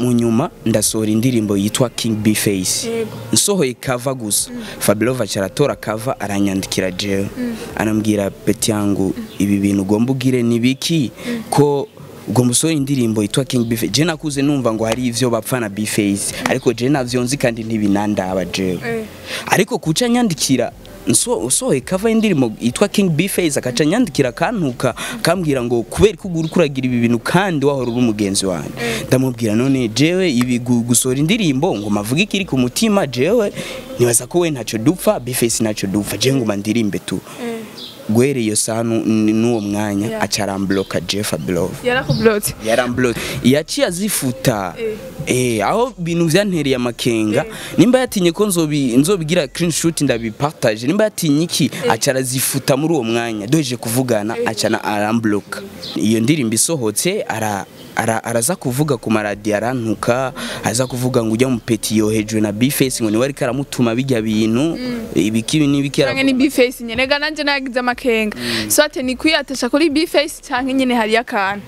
mu nyuma ndasohora indirimbo yitwa King B Face. Nsohoye kava gusa. Fabulova cyaratora kava aranyandikira jewe anambwira peti yangu ibi bintu ugomba ugire ni biki? Ko ugomba usohora indirimbo yitwa King B Face. Je nakuze numva ngo hari ivyo bapfana B Face. Ariko je navyo nzi kandi ntibinandaba jewe Eh. ariko kuca nyandikira nso usohoye kava indirimbo yitwa King B Face akaca nyandikira kantuka kambwira ngo kubera ko ugura kuragira ibi bintu kandi wahora uri umugenzi wanjye. Ndamubwira none jewe ibi gu- gusohora indirimbo ngo mavuge ikiri ku mutima jewe nibaza ko we ntacyo dupfa B Face ntacyo dupfa je nguma ndirimbe tu. Guhera iyo saha nu- n- n'uwo mwanya aca arambloka Jeff Abelov yarakublotse yarambloke yaciye azifuta. Eh. Aho bintu vyantereye amakenga. Nimba yatinye ko nzobi nzobigira clean shoot ndabipartage nimba yatinye iki aca arazifuta muri uwo mwanya. Doje kuvugana aca na arambloka. Iyo ndirimbo isohotse ara- araza kuvuga ku maradiyo arantuka aza kuvuga ngo ujya mu peti yohejwe na bface ngo ni we ariko aramutuma bijya bintu. Ibiki n'ibiki canke ni bface nyene? Ga nanje nagize amakenga. So ate ni kwiyatasha kuri bface canke nyene hari akantu?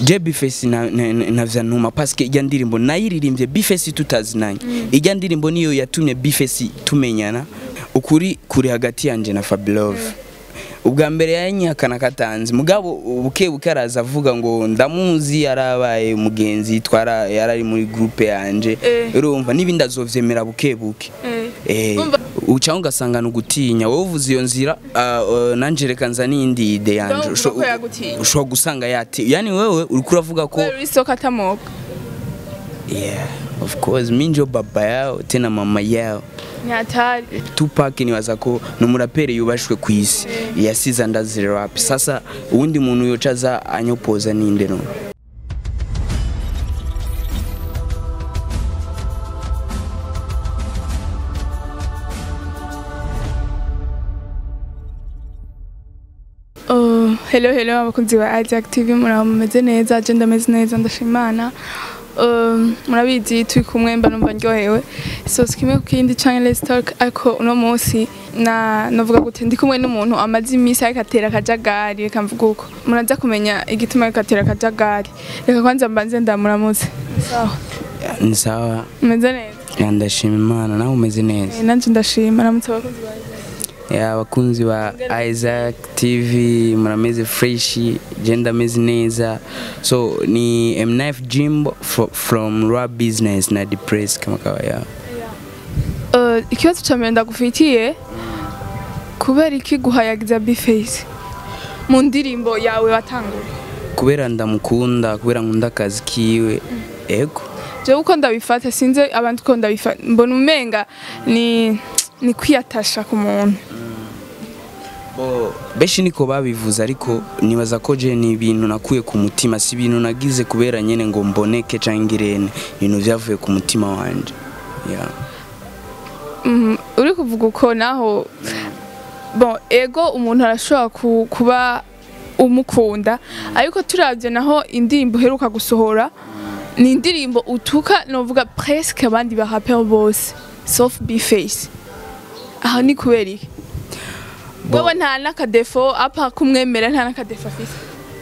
Je bface na- ntuma paske ijya ndirimbo nayiririmbye bface tutazinanye. Ijya ndirimbo niyo yatumye bface tumenyana. Ukuri kuri hagati yanje na Fabulov ubwa mbere yanyihakana katanzi mugabo buke buke araza avuga ngo ndamuzi yarabaye umugenzi twara yarari muri groupe yanje. Eh. urumva n'ibindi azovyemera buke buke. Eh. Eh, Umva- uca ugasanga ni ugutinya wowe uvuze iyo nzira ah, uh, nanje reka nza n'iyindi ide yanje ushobora gusanga yati yani wewe uriko uravuga ko kubera uri soko atamoka. Yeah. Of course mi njo baba yao tena mama yao. Nyatari Tupac nibaza ko ni umuraperi yubashwe ku isi yasize andazi rap sasa uwundi muntu yoca aza anyopoza ninde none Oh, hello hello abakunzi ba TV muraho mumeze neza je ndameze neza ndashimana. Murabizi turi kumwe mba numva ndyohewe. So sikimwe ku kindi let's talk ariko uno munsi na navuga gute ndi kumwe n'umuntu amaze iminsi ariko atera akajagari reka mvuga uko. Muraza kumenya igituma ariko atera akajagari. Reka kwanza mbanze ndamuramutse sawa. Ni sawa. Meze neza? Ndashima imana nawe umeze neza. Eh, nanje ndashima ramutse abakunzi ba Isaac ya abakunzi ba Isaac TV murameze fresh je ndameze neza. So ni M9 Jimbo fro- from Rap Business na Depress kama kawaida. Uh, ikibazo ca mbere ndagufitiye kubera iki guhayagiza bface mu ndirimbo yawe watanguye kubera ndamukunda kubera nkunda akazi kiwe. Ego. Jewe uko ndabifata sinzi abandi uko ndabifata mbona umenga ni ni kwiyatasha ku muntu. Benshi niko babivuze ariko nibaza ko je ni ibintu nakuye ku mutima. Si ibintu nagize kubera nyene ngo mboneke canke irene ibintu vyavuye ku mutima wanje. Yeah. Mhm, uri kuvuga uko naho? Ego umuntu arashobora ku- kuba umukunda. Ariko turavye naho indirimbo uheruka gusohora ni indirimbo utuka novuga presque abandi ba rapper bose sauf bface aha ni kubera iki? Wewe nta n'akadefo apa kumwemera nta n'akadefo afise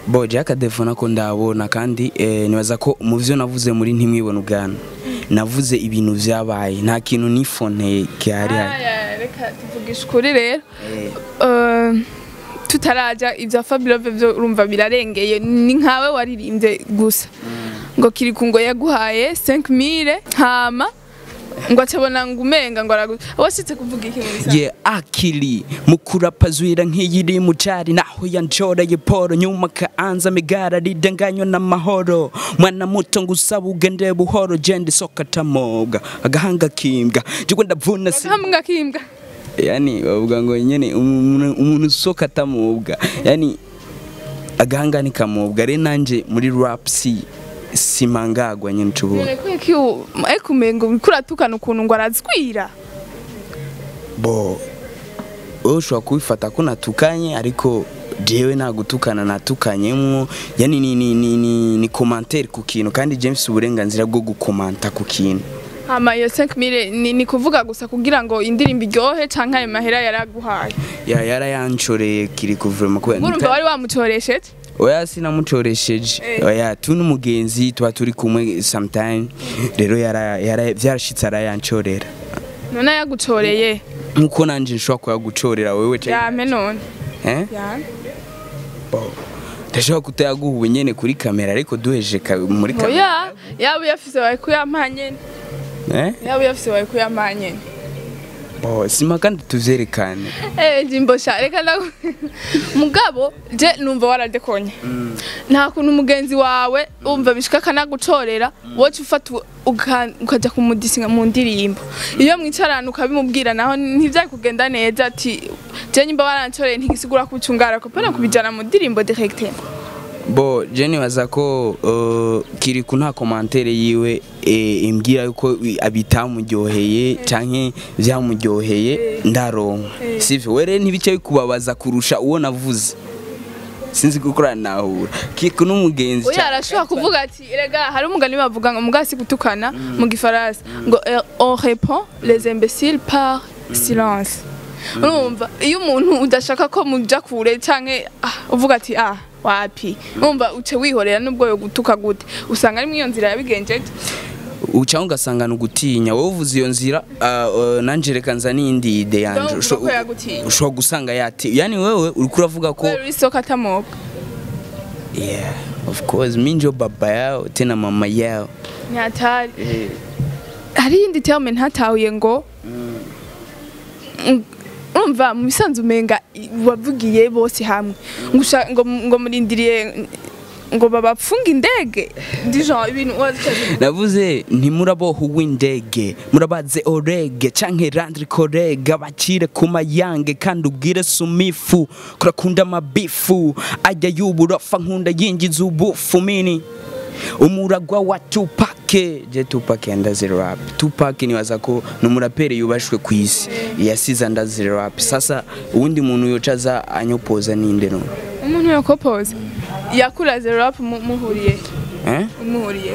bo je akadefona ko ndabona kandi eh, nibaza ko mu vyo navuze muri ntimwibona ubwana. Navuze ibintu vyabaye nta kintu nifoneye gihari hari Aya, reka tuvugisha ukuri rero. Eh, tutaraja ibya Fabulove byo urumva birarengeye ni nkawe waririmbye gusa. Ngo kiri ku ngo yaguhaye 5000 hama ngo acabona ngo umenga ngo aragu washitse kuvuga iki muri sa ye akili mukurapazwira nk'iyiri mu cari naho yanshoreye poro nyuma kaanza migara ridanganywa na mahoro mwana muto ngusaba ugende buhoro jende soka tamoga agahanga kimbwa jigwe ndavuna si hamwe kimbwa. Yani bavuga ngo nyene umuntu usoka atamubwa yani agahanga ni kamubwa rero nanje muri rap si simangagwa nyene tubona none kweki ariko umengo uriko uratukana ukuntu ngo arazwira bo wowe ushobora kubifata ko natukanye ariko jewe nta gutukana natukanyemwo. Yani ni, ni, ni, ni, ni commentaire ku kintu kandi James uburenganzira bwo gukomanta ku kintu. Hama iyo 5000 ni, ni kuvuga gusa kugira ngo indirimbo iryohe canke ayo mahera yaraguhaye. Ya yarayanshoreye kiri kuvurema kubera urumva wari wamutoresheje oya sinamucoresheje Eh. oya tu n'umugenzi tuba turi kumwe sometime. Rero yara- yara- vyarashitse arayancorera none yagucoreye nkuko nanje nshobora kuyagucorera wewe yame none eh? Ndashobora kutayaguha ubu nyene kuri kamera ariko duheje muri kamera yaba uyafise wawe kuyampa nyene eh? Yaba uyafise wawe kuyampa nyene sima kandi tuvyerekane Eh, jimbo sha reka ndagu mugabo je numva waradekonye. Nta kuntu umugenzi wawe umva bishika akanagucorera woca ufata u- uka- ukaja kumudisinga mu ndirimbo. Iyo mwicarana ukabimubwira naho ntivyari kugenda neza ati je nyimba warancoreye ntigisigura kucungara ko pena kubijana mu ndirimbo directement bo je nibaza ko uh, kiriku nta komantere yiwe eh, imbwira yuko abitamuryoheye canke vyamuryoheye ndaronka. Sivyo were ntibice bikubabaza kurusha uwo navuze. Sinzi gukora nahura. Kiriku n'umugenzi oya arashobora kuvuga ati rega hari umugani bavuga ngo mugasi gutukana mu gifaransa. Ngo eh, on répond les imbéciles par silence. Urumva iyo umuntu udashaka ko muja kure canke ah, uvuga ati ah wapi? Urumva uce wihorera nubwo yo gutuka gute? Usanga ari iyo nzira yabigenjeje ucaho ugasanga ni ugutinya. Wowe uvuze iyo nzira uh, uh, nanje reka nza n'iyindi ide yagutinya. ushobora gusanga yati yani wewe uriko uravuga ko uri soko atamoka. Yeah of course. Mi njo baba yao tena mama yao. Nyatari hari iyindi terme ntatahuye ngo? Urumva mu bisanzwe umenga wavugiye bose hamwe. Ngo murindiriye ngo babapfunga indege. Navuze ntimuraboha uw'indege murabaze orege canke randri korega bacire ku mayange kandi ubwire sumifu. Kurakunda amabifu ajya y'uburofa nkunda yinjiza ubufu mini. Umuragwa wa tupake je tupake ndazi rap. Tupake nibaza ko ni umuraperi yubashwe ku isi. Yasize ndazi rap. Sasa uwundi muntu yoca aza anyopoza ninde none umuntu yakopoza yakuraze rap mu- muhuriye. Eh? muhuriye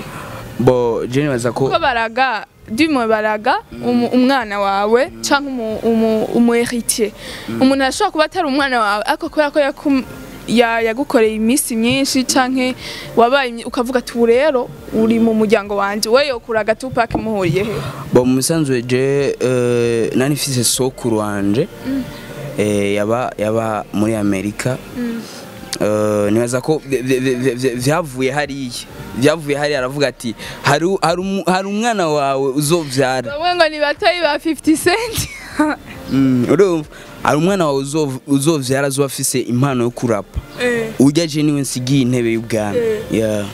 bo je nibaza ko ko baraga dimwe baraga umu- umwana wawe canke umu- umu umu héritier umuntu ashobora kuba atari umwana wawe ariko kubera ko yagukoreye iminsi myinshi canke wabaye ukavuga ati ubu rero uri mu muryango wanje. We yokuraga Tupac muhuriye he? Bo mu musanzwe je eh, nari mfise sokuru wanje eh, yaba yaba muri amerika. Eh, nibaza ko vyavuye hariya. Vyavuye hariya aravuga ati hari umwana wawe uzovyara. Bamwe ngo ni batoyi ba 50 cent. Mm, urumva. Hari umwana wawe uzovyara azoba afise impano yo kurapa. Eh. urya je ni we nsigiye intebe y'ubwami. Eh.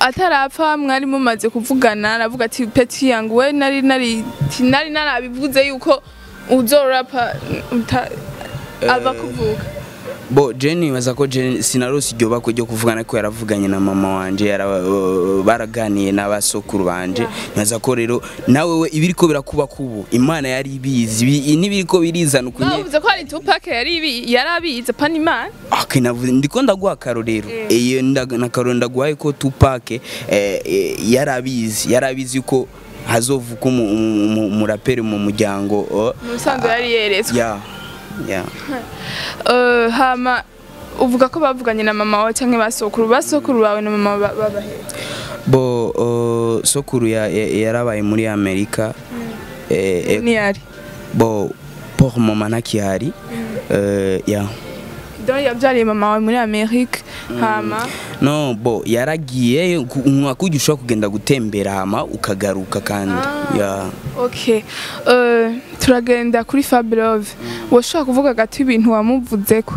atarapfa mwari mumaze kuvugana aravuga ati peti yangu we nari nari narabivuze yuko uzorapa uta- aba kuvuga bo jeni nibaza ko jeni sinarose iryo bako ryo kuvugana ko yaravuganye na mama uh, baraganiye n'abasokuru banje. Nibaza ko rero nawe we ibiriko birakuba kubu. Imana yari ibizi. Ibi- n'ibiriko birizana ukunye bavuze ko hari Tupac yari abizi. Pana imana. Ndiko ndaguha akarorero iyo nakarorero ndaguhaye ko Tupac eh, eh, yari abizi. Yari abizi ko hazovuka umu- umu- umu- umuraperi mu muryango oh, mu bisanzwe yari yeretswe. Hama uvuga ko bavuganye na mama wawe cyangwa basokuru basokuru bawe na mama ba- babahe bo uh, sokuru ya- ya- yarabaye muri amerika. Eh, eh, ni yari bo pour mama ntakihari eh, ya donc yabyariye mama wawe muri amerika hama? No bo yaragiye nkakujya ushobora kugenda gutembera hama ukagaruka kandi. Ya okay Eh, turagenda kuri Fablove washobora kuvuga gati ibintu wamuvuze ko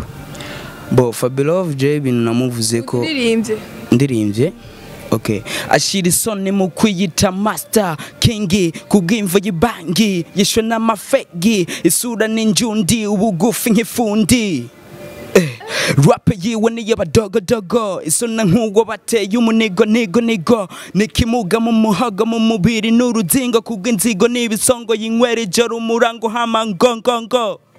bo Fabelove je ibintu namuvuze ko uririmbye ndirimbye okay ashira isoni mu kwiyita master king kubw'imvo y'ibangi yishwe n'amafegi isura n'injundi ubugufi nk'ifundi. Rap yiwe ni y'abadogodogo isona nk'uwo bateye umunigo nigo nigo. Nikimuga mu muhogo mu mubiri n'uruzingo kubw'inzigo n'ibisongo y'inywera ijoro umurango hama ngongongo. ni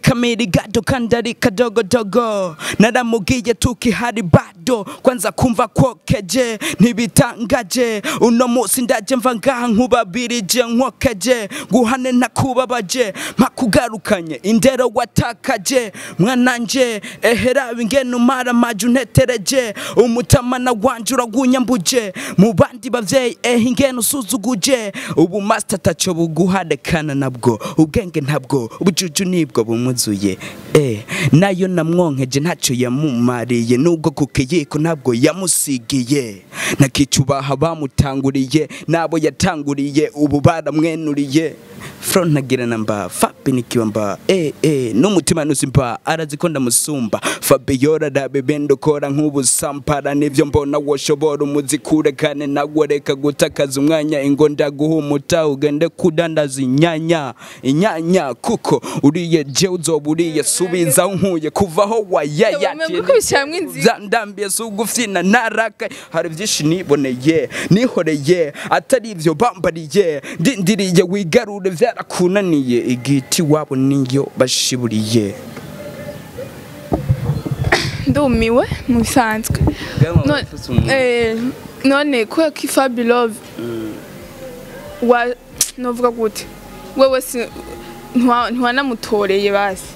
kamili gado kandari kadogodogo naramubwiye tukihari bado. Kwanza kumva kwokeje ntibitangaje uno munsi ndaje mva ngaha nkubabirije nkokeje guhane nakubabaje mpakugarukanye indero watakaje mwananje. Ehera ingene umara amaje untetereje umutamana wanje uragunyambuje mu bandi bavyeyi eh ingene usuzuguje ubu master taco buguharekana nabwo. Ubwenge ntabwo. Ubujuju ni bwo bumuzuye. Eh na yo namwonkeje ntaco yamumariye nubwo ku kiyiko ntabwo yamusigiye. Nakicubaha bamutanguriye nabo yatanguriye ubu baramwenuriye. Front nagira namba fabi nikiwa mba. Eh eh n'umutima nusimba arazi ko ndamusumba. Fabiola rabebendo kora nk'ubusampara nivyo mbona woshobora umuzikure kane nawe reka gutakaza umwanya ingo ndaguhumuta ugende kudandaza inyanya. Inyanya kuko uriye je uzoba uriye subiza nkuye kuvaho wayaya Mwebwe bishyiramo inzira. Ndambiye sugufyina naraka. Hari byinshi niboneye nihoreye atari ivyo bambariye. Ndindiriye wigarure vyarakunaniye igiti wabo niyo bashiburiye. Ndumiwe mu bisanzwe None- eh, none kubera ko ifabi love wa novuga gute? Wewe si ntiwanamutoreye basi.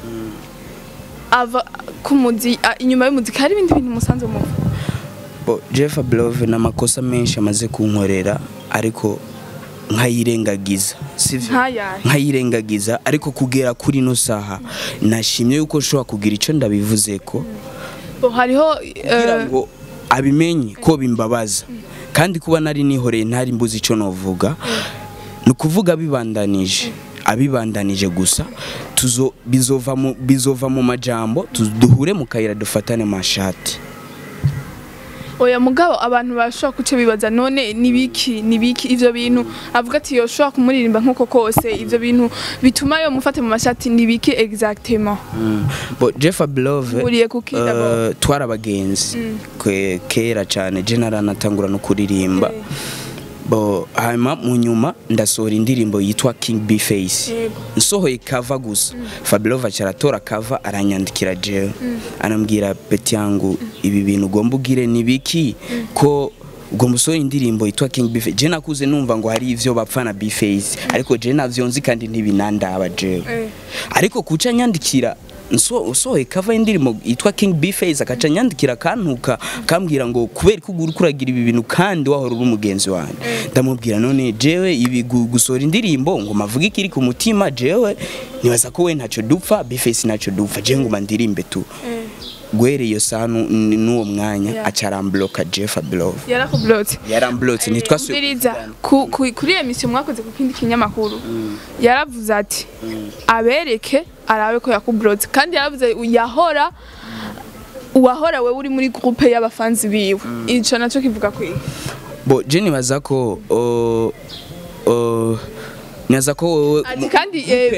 Ava ku muzi inyuma y'umuziki hari ibindi bintu musanzwe muva. Bo, Jeff Blove n'amakosa menshi amaze kunkorera ariko nkayirengagiza nkayirengagiza ariko kugera kuri no saha nashimye yuko nshobora kugira ico ndabivuze ko hariho kugira eh, ngo abimenye ko bimbabaza. Kandi kuba nari nihoreye ntari mbuzi ico novuga ni ukuvuga bibandanije. Abibandanije gusa tuzo bizova mu bizova mu majambo duhure mu kayira dufatane mashati oya mugabo abantu bashobora kuca bibaza none nibiki nibiki ivyo bintu avuga ati yoshobora kumuririmba nk'uko kose ivyo bintu bituma yo mufate mu mashati nibiki exactement Mm. bo Jeff Blove Uriye kuki d'abord? uh, twari abagenzi Kwe- kera cyane je naranatangura no kuririmba Eh. Bo hanyuma mu nyuma ndasohora indirimbo yitwa King B Face. Nsohoye kava gusa. Fabulova cyaratora kava aranyandikira jewe anambwira peti yangu ibi bintu ugomba ugire ni biki? Ko ugomba usohora indirimbo yitwa King B Face. Je nakuze numva ngo hari ivyo bapfana B Face. Ariko je navyo nzi kandi ntibinandaba jewe Eh. ariko kuca nyandikira nso usohoye kava indirimbo yitwa King B Face akaca nyandikira kantuka kambwira ngo kubera ko ugura kuragira ibi bintu kandi wahora uri umugenzi wanjye. Ndamubwira none jewe ibi gu- gusohora indirimbo ngo mavuga ikiri ku mutima jewe nibaza ko we ntacyo dupfa B Face ntacyo dupfa jewe ngo mandirimbe tu. Guhera iyo saha n'uwo mwanya Yeah. aca arambloka Jeff Blove yarakublotse. Yaramblotse ntitwasuye Umviriza, ku- ku- kuri iyo misiyo mwakoze ku kindi kinyamakuru. Yaravuze ati abereke arabe ko yakublotse kandi yaravuze yahora uwahora we uri muri groupe y'abafanzi biwe. Ico naco kivuga kwiga bo je nibaza ko nibaza ko wowe kandi eh,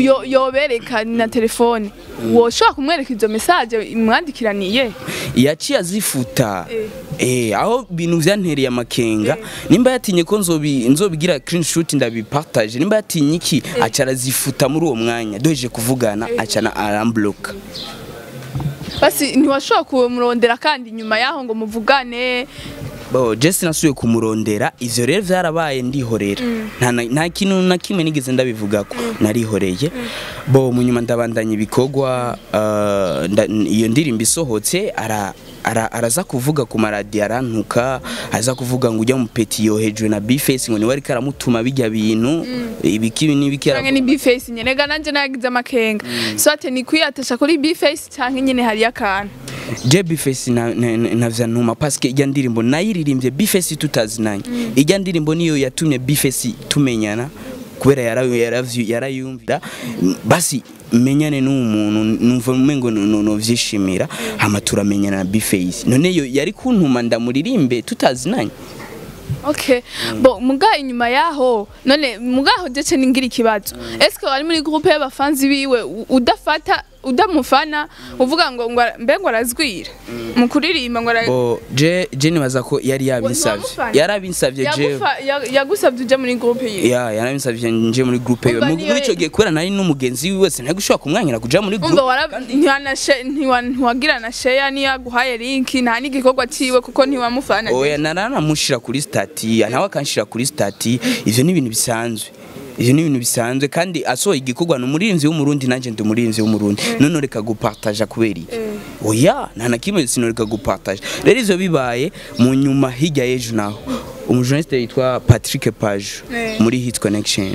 yo- yobereka na telefone. Woshobora kumwereka izo message mwandikiraniye yaciye azifuta. Eh. Aho bintu vyantereye amakenga. Nimba yatinye ko nzobi nzobigira screenshot ndabipartage nimba yatinye iki aca arazifuta muri uwo mwanya. Doje kuvugana aca na aramblock. Basi ntiwashobora kumurondera kandi nyuma yaho ngo muvugane. Bo Jesse nasuye kumurondera ivyo rero vyarabaye ndihorera. Nta na- nta kintu na kimwe nigeze ndabivugako narihoreye. Bo mu nyuma ndabandanya ibikorwa nda- iyo ndirimbo isohotse ara- araza kuvuga ku maradiyo arantuka aza kuvuga ngo ujya mu peti yohejwe na bifesi ngo ni we ariko aramutuma bijya bintu ibiki n'ibiki canke ni bface nyene. Ga nanje nagize amakenga. So ate ni kwiyatasha kuri bface canke nyene hariyo akantu je bifesi navya ntuma paske ijya ndirimbo nayiririmbye bifesi tutazinanye ijya ndirimbo niyo yatumye bifesi tumenyana kubera yarayumvira. Basi menyane n'umuntu numva umengo novyishimira hama turamenyana na bifesi none yo yari kuntuma ndamuririmbe tutazinanye okay bo muga inyuma yaho none mugaho jeje ningira ikibazo. Eske wari muri groupe y'abafanzi biwe udafata udamufana uvuga ngo mbe ngo arazwira. Mu kuririmba ngo je je nibaza ko yari yabinsavye wamufana? yarabinsavye je. Yagusabye uje muri groupe yiwe ya yarabinsavye nje muri groupe Umva niyo- muri ico gihe kubera nari n'umugenzi wiwe wese ntari gushobora kumwanyira kuja muri umva groupe. wara ntiwanashe- ntiwa- ntiwagira na share niyo yaguhaye link nta n'igikorwa ciwe kuko ntiwamufana. Oya naranamushira kuri stati nawe akanshira kuri stati ivyo ni ibintu bisanzwe. Ivyo ni ibintu bisanzwe kandi asohoye igikorwa ni umuririmbyi w'umurundi nanje ndi umuririmbyi w'umurundi. None reka gupartaja kubera iki oya nta na kimwe sinoreka gupartaja. Rero ivyo bibaye mu nyuma hirya y'ejo naho. Umujournaliste yitwa Patrick Page Eh. muri Hit Connection.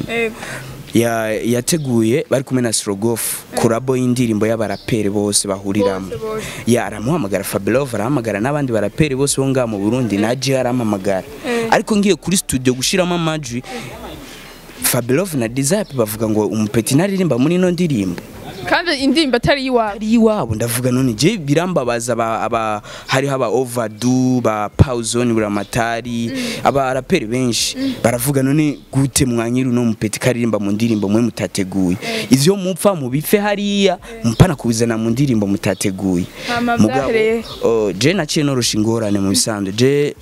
Yateguye bari kumwe na Strogoff kurabo y'indirimbo y'abaraperi bose bahuriramo. Ya aramuhamagara Fabelov arahamagara n'abandi baraperi bose bo ngaha mu Burundi na je arampamagara ariko ngiye kuri studio gushiramo amajwi Fabelov na Dizap bavuga ngo umupeti naririmba muri ino ndirimbo. Kandi indirimbo atari iwawe ari iwabo ndavuga none je birambabaza aba, aba hariho aba overdue ba pauzone buramatari aba raperi benshi. Baravuga none gute mwanyiri uno mupeti karirimba mu ndirimbo mwe mutateguye. Ivyo mupfa mu bife hariya mpana kubizana mu ndirimbo mutateguye. Mugabo, oh, je naciye norosha ingorane mu bisanzwe. Je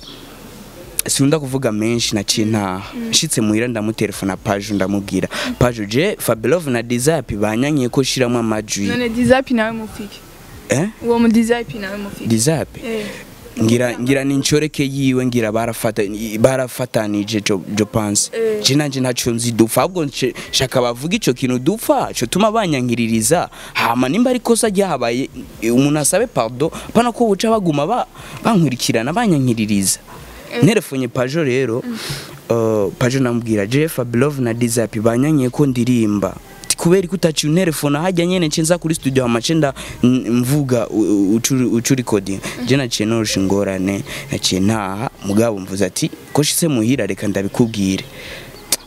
sinkunda kuvuga menshi naciye ntaha nshitse muhira ndamutelefona page ndamubwira. Page je Fabelov na Dizap banyankiye ko shiramo amajwi? None dizapi nawe mufike. Eh? Uwo mu dizapi nawe mufike. Dizap Eh. ngira ngira ni inshoreke yiwe ngira barafata barafatanije jo jo pense Eh. je nanje ntaco nzi dupfa ahubwo shaka bavuga ico kintu dupfa cyo tuma banyankiririza hama nimba ari kosa ryahabaye umuntu asabe pardon pana ko buca baguma ba bankurikirana banyankiririza nerefonye pajo rero uh, pajo namubwira je Fabelov na Dizap banyankiye ko ndirimba. Kubera ko utaciye unterefona hajya nyene ncenza kuri studio hamace nda mvuga u- u- ucu ucu recording. Je naciye norosha ingorane naciye ntaha mugabo mvuze ati ko shitse muhira reka ndabikubwire.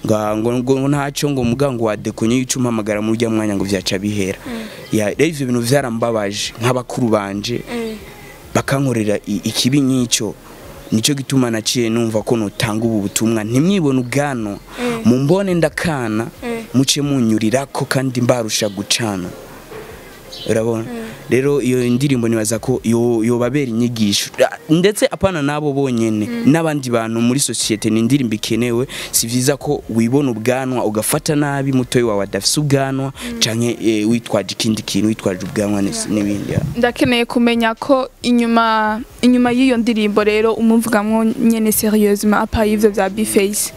Ngo ntacyo ngo mugango wa dekonye yicu mpamagara mu rya mwanya ngo vyaca bihera. Ya rero ivyo bintu vyarambabaje nk'abakuru banje. Eh. bakankorera ikibi nk'icyo ni cyo gituma naciye numva ko nutanga ubu butumwa. Ntimwibone ubwano. Mm. mumbone ndakana Mm. muce munyurirako kandi mbarusha gucana. Urabona? Rero iyo ndirimbo nibaza ko yo- yobabera inyigisho. Ndetse apana nabo bonyene. N'abandi bantu muri societe ni indirimbo ikenewe si vyiza ko wibona ubwanwa ugafata nabi mutoyi wawe adafise ubwanwa canke eh, witwaje ikindi kintu witwaje ubwanwa n'ibindi. Ndakeneye kumenya ko inyuma inyuma y'iyo ndirimbo rero umuvugamwo nyene serieusement apa y'ivyo vya Bface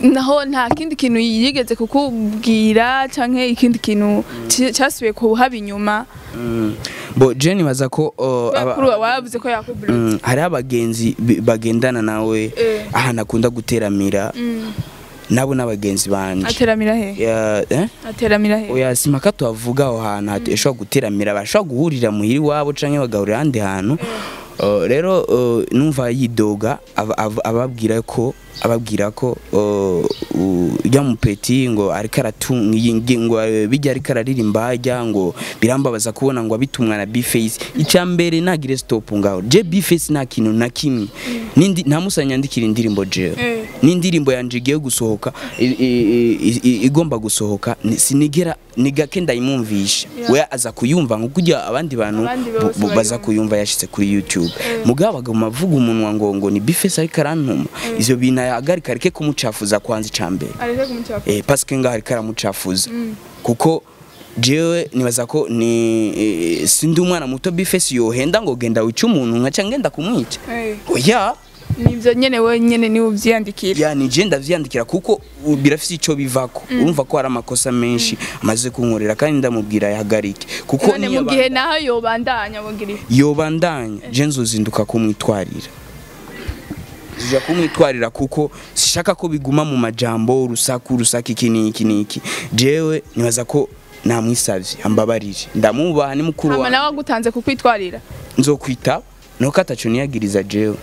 naho nta kindi kintu yigeze kukubwira canke ikindi kintu casubiye kuhaba inyuma. Mm. bo je nibaza ko wavuze ko yakubura Mm, hariho abagenzi bagendana nawe Eh. ahantu akunda guteramira. Nabo n'abagenzi banje. Ateramira he? Ya- eh? ateramira he? Oya simpaka tuhavuga aho hantu hatu- ashobora guteramira bashobora guhurira muhira iwabo canke bagahurira ahandi hantu. Uh, rero numva yidoga aba- aba- ababwira ko ababwira ko ujya mupeti ngo ariko eh, bijya ariko araririmba hajya ngo birambabaza kubona ngo abitumwa na Bface. Icya mbere nagire stop ngaho. Je Bface nta kintu na kimwe. Nindi nta musanya ndikira indirimbo je? Eh. n'indirimbo yanje igiye gusohoka igomba gusohoka ni- sinigera ni gake ndayimwumvisha we aza kuyumva nko kujya abandi bantu baza kuyumva yashitse kuri YouTube. Mugabo aguma avuga umunwa ngo ngo ni Bface ariko arantuma. Ivyo bintu yahagarika areke kumucafuza kwanza icambere. Eh parce que ngaho ariko aramucafuza. Kuko jewe nibaza ko ni eh, sindi umwana muto Bface yohenda ngo genda wica umuntu nkaca ngenda kumwica. Oya! Nivyo nyene we nyene ni we uvyiyandikira. Ya ni je ndavyandikira kuko birafise ico bivako. Urumva ko hari amakosa menshi amaze kunkorera kandi ndamubwira yahagarike. Kuko none mu gihe naho yobandanya bugiri yobandanya. Je nzozinduka kumwitwarira. Zija kumwitwarira kuko sishaka ko biguma mu majambo urusaku urusaku iki n'iki n'iki jewe nibaza ko namwisavye ambabarire. Ndamubaha ni mukuru hama wa nawe agutanze kukwitwarira? Nzokwitaba nuko ataco niyagiriza jewe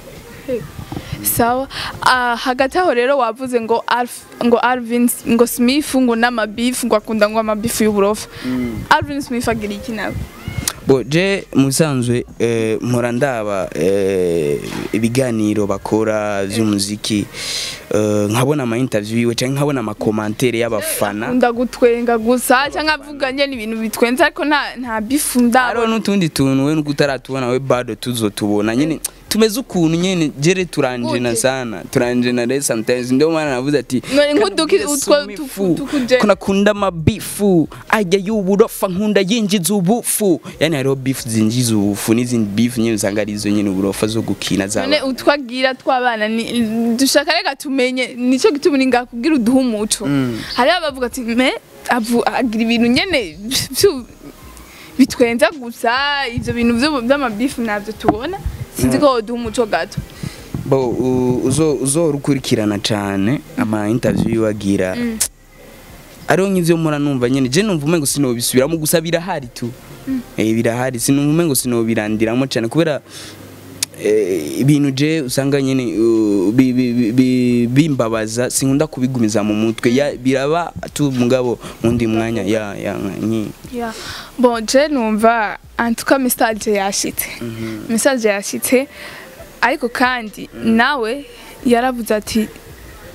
sawa. Ah, hagati aho rero wavuze ngo Alf, ngo Alvin ngo Smith ngo n'amabifu ngo akunda ngo amabifu y'uburofa. Alvin Smith agira iki nawe? Je musanzwe eh, mpora ndaba eh, ibiganiro bakora vy'umuziki eh, nkabona ama interview yiwe canke nkabona ama commentaire y'abafana. Nkunda gutwenga gusa cyangwa avuga nyine ibintu bitwenze ariko nta nta bifu ndabona n'utundi tuntu we nuko utaratubona we bado tuzotubona nyene tumeze ukuntu nyene. Jere turanjena sana turanjena rero sometimes ndio maana navuze ati None nk'uduki- "Kabisa utwo umifu, tuku- tukujena." ko nakunda amabifu ajya y'uburofa nkunda yinjiza ubufu yani hariho bifu zinjiza ubufu n'izindi bifu nyine usanga ari izo nyine uburofa zo gukina zaba none utwagira tw'abana ni- dushaka reka tumenye ni cyo gituma kugira uduhe umuco. Hariho abavuga ati me agira ibintu nyene bitwenza gusa ivyo bintu vy'amabifu navyo tubona. Sinzi ko woduha umuco gato. Bo u- uzo uzorukurikirana cyane ama interview yiwe agira ariho nk'ivyo mpora numva nyene. Je numva umengo sinobisubiramo gusa birahari tu? Eh birahari. Sinumva umengo sinobirandiramo cyane kubera eh, ibintu je usanga nyene bimbabaza sinkunda kubigumiza mu mutwe. Ya biraba tu mugabo mundi mwanya ya ya nki Yeah. Bon, je numva en tout cas message yashitse. Message yashitse ariko kandi nawe yaravuze ati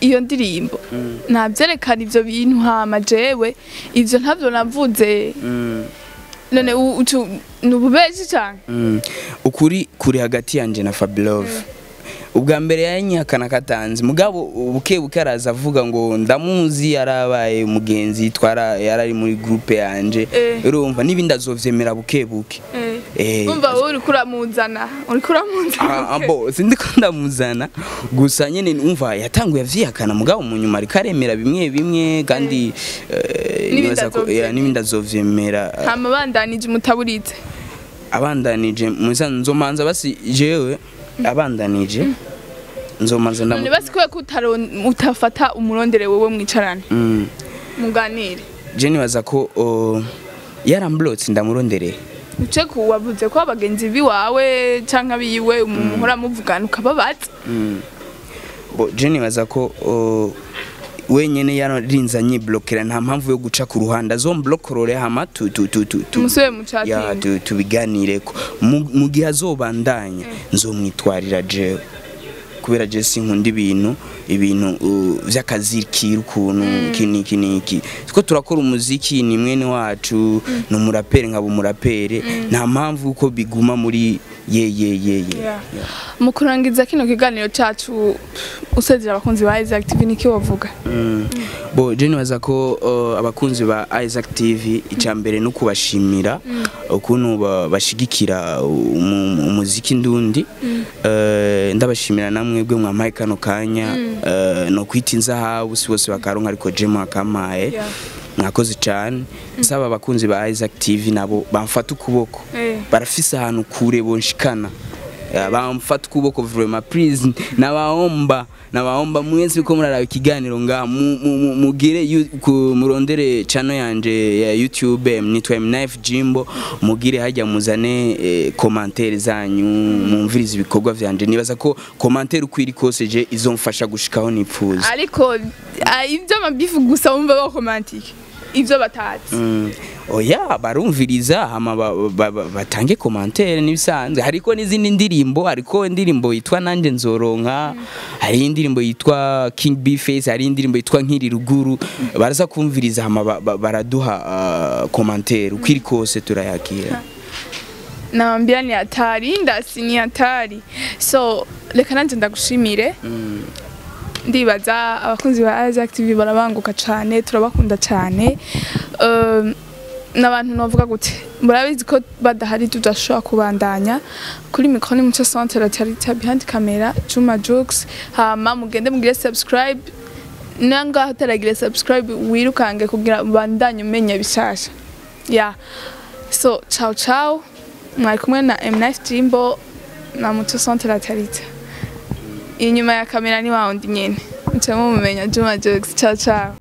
iyo ndirimbo. Ntabyerekana ivyo bintu hama jewe ivyo ntavyo navuze. None u- ucu nububeji cyane. Ukuri kuri hagati yanje na Fabilove ubwa mbere yanyihakana katanzi mugabo buke buke araza avuga ngo ndamuzi yarabaye umugenzi twara yarari muri groupe yanje. Eh. urumva n'ibindi azovyemera buke buke. Eh. umva wowe uriko uramuzana uriko uramuzana Ah, abo sindi ko ndamuzana. Gusa nyene umva yatanguye avyihakana. Mugabo mu nyuma ariko aremera bimwe bimwe kandi eh, N'ibindi azovyemera. yeah, n'ibindi azovyemera. Hama bandanije umutaburitse abandanije muza nzomanza basi jewe. Abandanije nzomanza none ndamu basi kubera utafata umurondere wewe mwicarane Mm. muganire. Je nibaza ko yaramblotse ndamurondereye uce ku wavuze ko abagenzi biwawe canke abiwe muhora muvugana ukababaza. Bo je nibaza ko wenyene yararinzanye blokera nta mpamvu yo guca ku ruhande. Azomblokore hama tu tu tu tu ya chatting tu- tubiganireko mu mu gihe azobandanya nzomwitwarira jewe kubera je sinkunda ibintu ibintu uh, vy'akazirikira ukuntu iki niki niki two turakora umuziki ni mwene wacu ni umuraperi nkaba umuraperi nta mpamvu ko biguma muri ye ye ye ye mu kurangiza kino kiganiro cacu usezera abakunzi ba Isaac TV niki wavuga? Mm. bo je nibaza ko abakunzi ba Isaac TV icya mbere no kubashimira ukuntu ba- bashigikira umu- umuziki ndundi. Eh, ndabashimira namwe bwe mwampaye kano kanya eh, no kwita inzahabu si bose bakaronka ariko je mwakamaye. Yeah. Mwakoze cyane. Nsaba abakunzi ba Isaac TV nabo bamfata ukuboko. Eh. barafise ahantu kure bonshikana. Bamfata ukuboko vraiment please nabaomba nabaomba mwese uko muraraba ikiganiro nga mu- mu- mu- mugire murondere channel yanje ya YouTube nitwa M9 Jimbo. Mugire hajya muzane eh, commentaire zanyu mumvirize ibikorwa vyanje. Nibaza ko commentaire uko iri kose je izomfasha gushikaho nipfuza. Ariko ah, ivyo amabifu gusa wumva bakomantike ivyo batazi Mm. oya barumviriza hama ba- ba- ba- batange commentaire nibisanzwe. Hariko n'izindi ndirimbo hariko indirimbo yitwa nanje nzoronka hari indirimbo yitwa King B Face hari indirimbo yitwa nkiri ruguru. Baraza kumviriza baraduha uh, commentaire uko iri kose turayakira. Nawambia ni hatari ndasi ni hatari. So reka nanje ndagushimire. Ndibaza abakunzi ba TV barabanguka cyane turabakunda cyane Um, n'abantu novuga gute? Murabizi ko badahari tudashobora kubandanya. Kuri mikoro ni muco centre tarita behind camera Juma Jux hama mugende mugire subscribe. Nangaho utaragira subscribe wirukange kugira bandanye umenya bishasha. Ya. So ciao ciao. Mwari kumwe na M9 Jimbo na muco centre tarita inyuma ya kamera ni wa wundi nyene. Muce mumumenya Juma Jux ciao ciao.